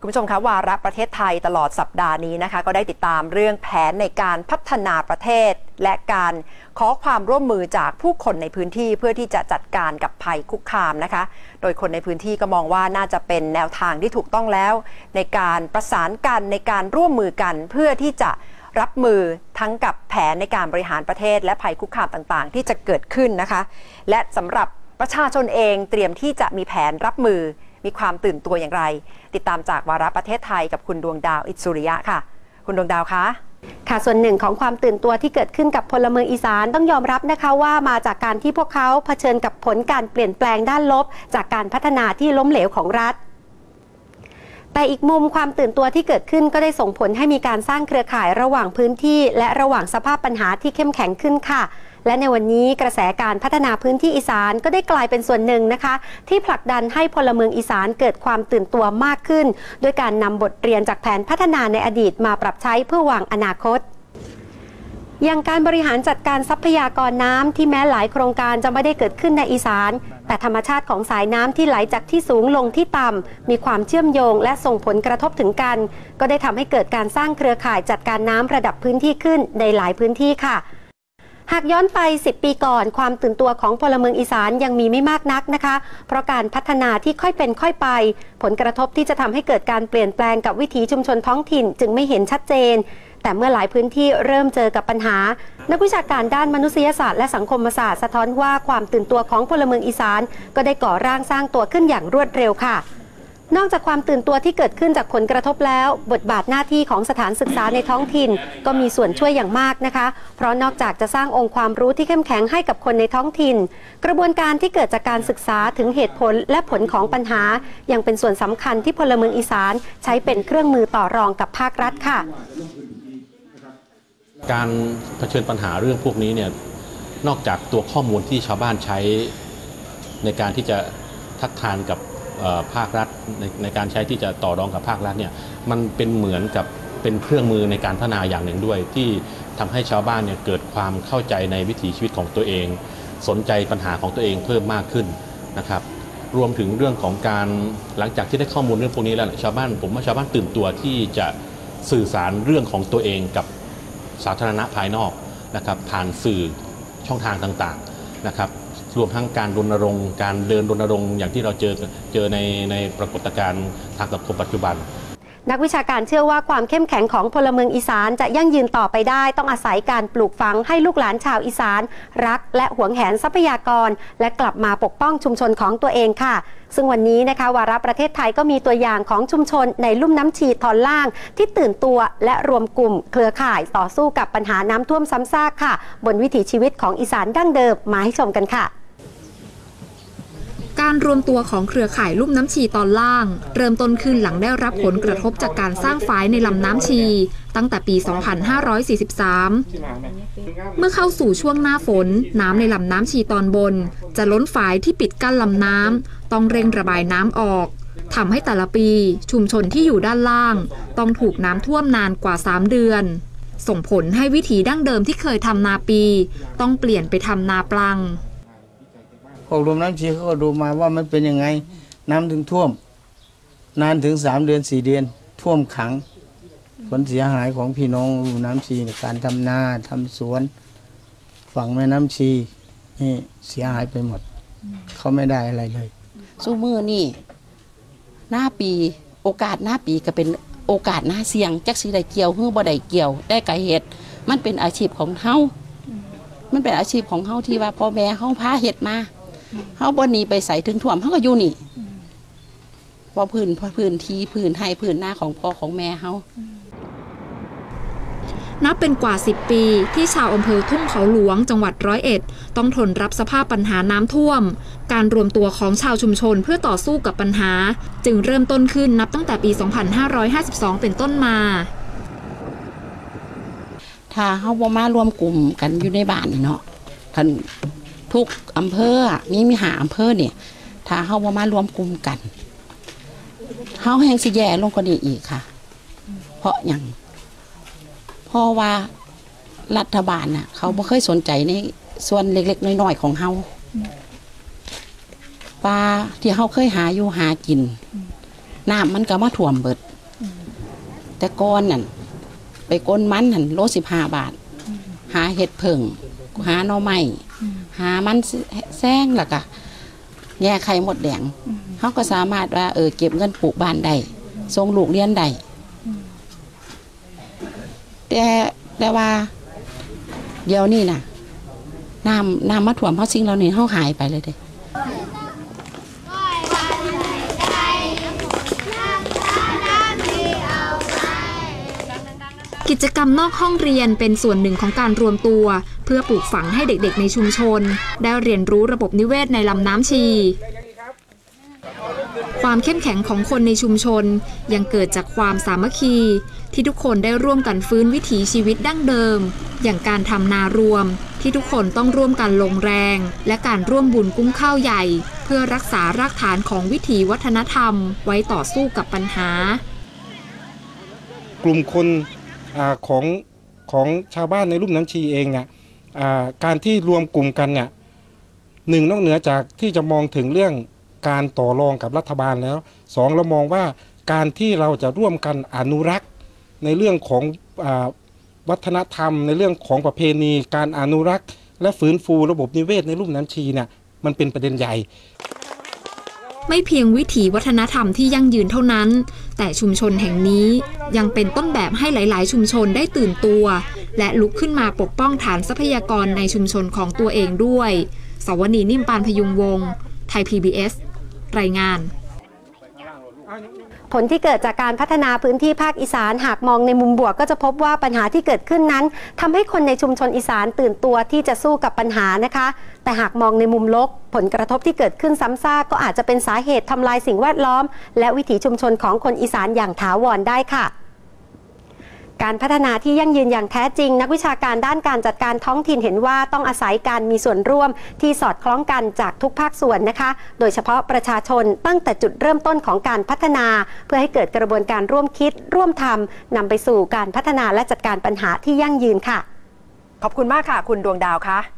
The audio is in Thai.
คุณผู้ชมคะวาระประเทศไทยตลอดสัปดาห์นี้นะคะ ก็ได้ติดตามเรื่องแผนในการพัฒนาประเทศ และการขอความร่วมมือจากผู้คนในพื้นที่เพื่อที่จะจัดการกับภัยคุกคามนะคะ โดยคนในพื้นที่ก็มองว่าน่าจะเป็นแนวทางที่ถูกต้องแล้ว ในการประสานกันในการร่วมมือกันเพื่อที่จะรับมือทั้งกับแผนในการบริหารประเทศ และภัยคุกคามต่างๆ ที่จะเกิดขึ้นนะคะ และสำหรับประชาชนเองเตรียมที่จะมีแผนรับมือ มีความตื่นตัวอย่างไร ติดตามจากวาระประเทศไทยกับคุณดวงดาวอิสุริยะค่ะ คุณดวงดาวคะค่ะส่วนหนึ่งของความตื่นตัวที่เกิดขึ้นกับพลเมืองอีสานต้องยอมรับนะคะว่ามาจากการที่พวกเขาเผชิญกับผลการเปลี่ยนแปลงด้านลบ จากการพัฒนาที่ล้มเหลวของรัฐแต่อีกมุมความตื่นตัวที่เกิดขึ้นก็ได้ส่งผลให้มีการสร้างเครือข่ายระหว่างพื้นที่ และระหว่างสภาพปัญหาที่เข้มแข็งขึ้นค่ะ และในวันนี้กระแสการพัฒนาพื้นที่อีสานก็ได้กลายเป็นส่วนหนึ่งนะคะ ที่ผลักดันให้พลเมืองอีสานเกิดความตื่นตัวมากขึ้น ด้วยการนำบทเรียนจากแผนพัฒนาในอดีตมาปรับใช้เพื่อวางอนาคตอย่างการบริหารจัดการทรัพยากรน้ำที่แม้หลายโครงการจะไม่ได้เกิดขึ้นในอีสาน แต่ธรรมชาติของสายน้ำที่ไหลจากที่สูงลงที่ต่ำมีความเชื่อมโยงและส่งผลกระทบถึงกัน ก็ได้ทำให้เกิดการสร้างเครือข่ายจัดการน้ำระดับพื้นที่ขึ้นในหลายพื้นที่ค่ะ หากย้อนไป 10 ปีก่อน ความตื่นตัวของพลเมืองอีสานยังมีไม่มากนักนะคะ เพราะการพัฒนาที่ค่อยเป็นค่อยไป ผลกระทบที่จะทำให้เกิดการเปลี่ยนแปลงกับวิถีชุมชนท้องถิ่นจึงไม่เห็นชัดเจน แต่เมื่อหลายพื้นที่เริ่มเจอกับปัญหา นักวิชาการด้านมนุษยศาสตร์และสังคมศาสตร์สะท้อนว่าความตื่นตัวของพลเมืองอีสาน ก็ได้ก่อร่างสร้างตัวขึ้นอย่างรวดเร็วค่ะ นอกจากความตื่นตัวที่เกิดขึ้นจากผลกระทบแล้ว บทบาทหน้าที่ของสถานศึกษาในท้องถิ่น ก็มีส่วนช่วยอย่างมากนะคะ เพราะนอกจากจะสร้างองค์ความรู้ที่เข้มแข็งให้กับคนในท้องถิ่น กระบวนการที่เกิดจากการศึกษาถึงเหตุผลและผลของปัญหา ยังเป็นส่วนสำคัญที่พลเมืองอีสานใช้เป็นเครื่องมือต่อรองกับภาครัฐค่ะ การเผชิญปัญหาเรื่องพวกนี้เนี่ยนอกจากตัวข้อมูลที่ชาวบ้านใช้ในการที่จะทัดทานกับ ภาครัฐในในการใช้ที่จะต่อรองกับภาครัฐเนี่ยมันเป็นเหมือนกับเป็นเครื่องมือในการพัฒนาอย่างหนึ่งด้วย ที่ทำให้ชาวบ้านเนี่ยเกิดความเข้าใจในวิถีชีวิตของตัวเอง สนใจปัญหาของตัวเองเพิ่มมากขึ้นนะครับรวมถึงเรื่องของการหลังจากที่ได้ข้อมูลเรื่องพวกนี้แล้วชาวบ้านผมว่าชาวบ้านตื่นตัวที่จะสื่อสารเรื่องของตัวเองกับสาธารณะภายนอกนะครับผ่านสื่อช่องทางต่างๆนะครับ รวมทั้งการรณรงค์การเดินรณรงค์อย่างที่เราเจอเจอในในปรากฏการณ์ทางสังคมปัจจุบัน นักวิชาการเชื่อว่าความเข้มแข็งของพลเมืองอีสานจะยั่งยืนต่อไปได้ ต้องอาศัยการปลูกฝังให้ลูกหลานชาวอีสาน รักและหวงแหนทรัพยากร และกลับมาปกป้องชุมชนของตัวเองค่ะ ซึ่งวันนี้นะคะวาระประเทศไทยก็มีตัวอย่างของชุมชนในลุ่มน้ำชีตอนล่าง ที่ตื่นตัวและรวมกลุ่มเครือข่ายต่อสู้กับปัญหาน้ำท่วมซ้ำซากค่ะ บนวิถีชีวิตของอีสานดั้งเดิมมาให้ชมกันค่ะ การรวมตัวของเครือข่ายลุ่มน้ำชีตอนล่าง เริ่มต้นขึ้นหลังได้รับผลกระทบจากการสร้างฝายในลำน้ำชี ตั้งแต่ปี 2543 เมื่อเข้าสู่ช่วงหน้าฝน น้ำในลำน้ำชีตอนบน จะล้นฝายที่ปิดกั้นลำน้ำต้องเร่งระบายน้ำออกทำให้แต่ละปีชุมชนที่อยู่ด้านล่าง ต้องถูกน้ำท่วมนานกว่า 3 เดือน ส่งผลให้วิถีดั้งเดิมที่เคยทำนาปี ต้องเปลี่ยนไปทำนาปลัง พวกรวมน้ำชีเขาก็ดูมาว่ามันเป็นยังไง น้ำถึงท่วม นานถึงสามเดือนสี่เดือน ท่วมขัง ผลเสียหายของพี่น้องรุ่มน้ำชีในการทำนาทำสวน ฝั่งแม่น้ำชีนี่เสียหายไปหมด เขาไม่ได้อะไรเลย สู้มือนี่ หน้าปีโอกาสหน้าปีก็เป็นโอกาสหน้าเสี่ยงจักสิได้เกี่ยวฮื้อบ่ได้เกี่ยว ได้ไก่เห็ดมันเป็นอาชีพของเฮามันเป็นอาชีพของเฮาที่ว่าพ่อแม่เฮาพาเห็ดมา เฮาบ่หนีไปใส่ถึงท่วมเฮาก็อยู่นี่เพอพื้นเพอพื้นที่พื้นให้พื้นหน้าของพ่อของแม่เฮานับเป็นกว่า 10 ปีที่ชาวอำเภอทุ่งเขาหลวงจังหวัดร้อยเอ็ด ต้องทนรับสภาพปัญหาน้ำท่วม การรวมตัวของชาวชุมชนเพื่อต่อสู้กับปัญหา จึงเริ่มต้นขึ้นนับตั้งแต่ปี 2552 เป็นต้นมา ถ้าเฮาบ่มารวมกลุ่มกันอยู่ในบ้านนี่เนาะคัน ทุกอำเภออะมีมีหาอำเภอเนี่ย ถ้าเฮาบ่มารวมกลุ่มกันเฮาแห่งสิแย่ลงกว่านี้อีกค่ะ เพราะหยังเพราะว่ารัฐบาลน่ะ เขาบ่เคยสนใจในส่วนเล็ก ๆ น้อยๆของเฮาปลาที่เฮาเคยหาอยู่หากินน้ำมันก็มาท่วมเบิด แต่ก่อนนั่นไปก้นมันนั่นโลสิบห้าบาท หาเห็ดเผิงหาหน่อไม้ หามันแซงล่ะกะแง่ไข่หมดแดงเขาก็สามารถว่าเออเก็บเงินปลูกบ้านได้ส่งลูกเรียนได้แต่แต่ว่า เดี๋ยวนี้น่ะน้ำน้ำมาถ่วมเพราะสิ่งเหล่านี้เขาหายไปเลยเด้กิจกรรมนอกห้องเรียนเป็นส่วนหนึ่งของการรวมตัว เพื่อปลูกฝังให้เด็กๆ ในชุมชน ได้เรียนรู้ระบบนิเวศในลำน้ำชี ความเข้มแข็งของคนในชุมชน ยังเกิดจากความสามัคคี ที่ทุกคนได้ร่วมกันฟื้นวิถีชีวิตดั้งเดิม อย่างการทำนารวม ที่ทุกคนต้องร่วมกันลงแรง และการร่วมบุญกุ้งข้าวใหญ่ เพื่อรักษารากฐานของวิถีวัฒนธรรม ไว้ต่อสู้กับปัญหา กลุ่มคนอของของชาวบ้านในลุ่มน้ำชีเองเนี่ย การที่รวมกลุ่มกันเนี่ยหนึ่งนอกเหนือจากที่จะมองถึงเรื่องการต่อรองกับรัฐบาลแล้วสองเรามองว่าการที่เราจะร่วมกันอนุรักษ์ในเรื่องของอวัฒนธรรม ในเรื่องของประเพณี การอนุรักษ์ และฟื้นฟูระบบนิเวศในลุ่มน้ำชีเนี่ยมันเป็นประเด็นใหญ่ ไม่เพียงวิถีวัฒนธรรมที่ยั่งยืนเท่านั้น แต่ชุมชนแห่งนี้ยังเป็นต้นแบบให้หลาย ๆ ชุมชนได้ตื่นตัว และลุกขึ้นมาปกป้องฐานทรัพยากรในชุมชนของตัวเองด้วย สวนีนิ่มปานพยุงวงศ์ไทย PBS รายงานผลที่เกิดจากการพัฒนาพื้นที่ภาคอีสานหากมองในมุมบวกก็จะพบว่าปัญหาที่เกิดขึ้นนั้นทำให้คนในชุมชนอีสานตื่นตัวที่จะสู้กับปัญหานะคะ แต่หากมองในมุมลบ ผลกระทบที่เกิดขึ้นซ้ำซากก็อาจจะเป็นสาเหตุทำลายสิ่งแวดล้อม และวิถีชุมชนของคนอีสานอย่างถาวรได้ค่ะ การพัฒนาที่ยั่งยืนอย่างแท้จริง นักวิชาการด้านการจัดการท้องถิ่นเห็นว่าต้องอาศัยการมีส่วนร่วมที่สอดคล้องกันจากทุกภาคส่วนนะคะ โดยเฉพาะประชาชนตั้งแต่จุดเริ่มต้นของการพัฒนา เพื่อให้เกิดกระบวนการร่วมคิด ร่วมทำนำไปสู่การพัฒนาและจัดการปัญหาที่ยั่งยืนค่ะ ขอบคุณมากค่ะ คุณดวงดาวคะ